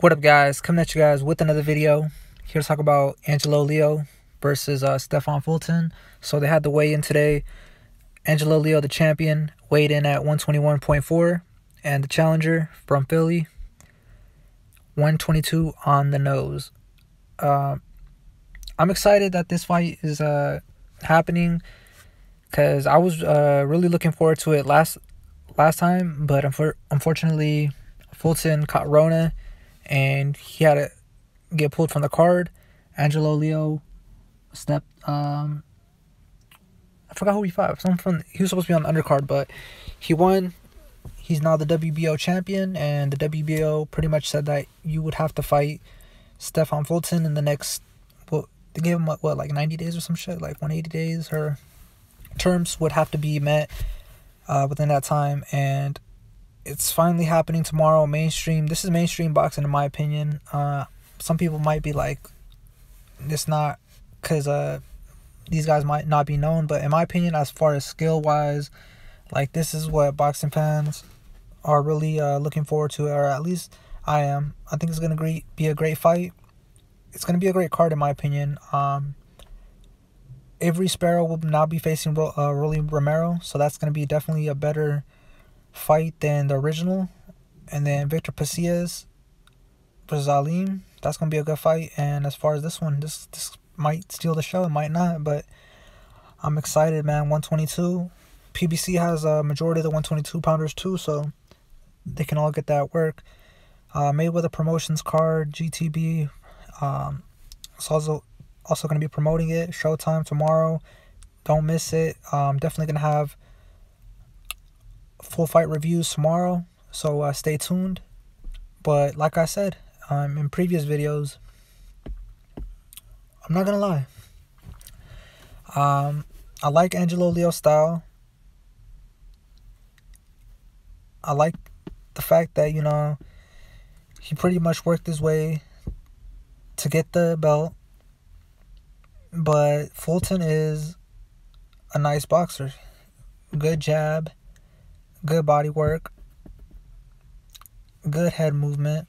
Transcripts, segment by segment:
What up, guys? Coming at you guys with another video. Here to talk about Angelo Leo versus uh, Stephen Fulton. So they had the weigh in today. Angelo Leo, the champion, weighed in at 121.4, and the challenger from Philly, 122 on the nose. Uh, I'm excited that this fight is uh, happening because I was uh, really looking forward to it last last time, but unfor- unfortunately, Fulton caught Rona and he had to get pulled from the card. Angelo Leo stepped. Um, I forgot who he fought. Someone from he was supposed to be on the undercard, but he won. He's now the WBO champion, and the WBO pretty much said that you would have to fight Stephen Fulton in the next. What they gave him what, what like ninety days or some shit, like one eighty days. Her terms would have to be met uh, within that time, and it's finally happening tomorrow. Mainstream. This is mainstream boxing, in my opinion. Uh, some people might be like, "It's not," because uh, these guys might not be known. But in my opinion, as far as skill wise, like this is what boxing fans are really uh, looking forward to, or at least I am. I think it's gonna be a great fight. It's gonna be a great card, in my opinion. Um, Avery Sparrow will now be facing uh, Rolly Romero, so that's gonna be definitely a better fight than the original. And then Victor Pasillas versus Alim. That's gonna be a good fight. And as far as this one, this this might steal the show. It might not, but I'm excited, man. 122. PBC has a majority of the 122 pounders too, so they can all get that work. Uh, Mayweather Promotions card, GTB. Um, it's also also going to be promoting it. Showtime tomorrow. Don't miss it. Um, definitely going to have full fight reviews tomorrow, so uh, stay tuned. But like I said um, in previous videos, I'm not gonna lie. Um, I like Angelo Leo style. I like the fact that you know he pretty much worked his way to get the belt. But Fulton is a nice boxer. Good jab good body work, good head movement.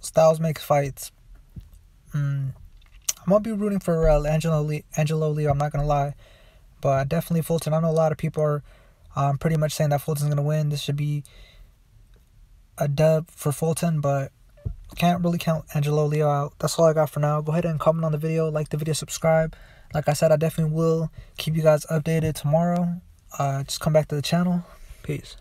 Styles makes fights. Mm. I'm gonna be rooting for uh, Angelo Lee, Angelo Leo. I'm not gonna lie, but definitely Fulton. I know a lot of people are um, pretty much saying that Fulton's gonna win. This should be a dub for Fulton, but can't really count Angelo Leo out. That's all I got for now. Go ahead and comment on the video, like the video, subscribe. Like I said, I definitely will keep you guys updated tomorrow. Uh, just come back to the channel. Peace.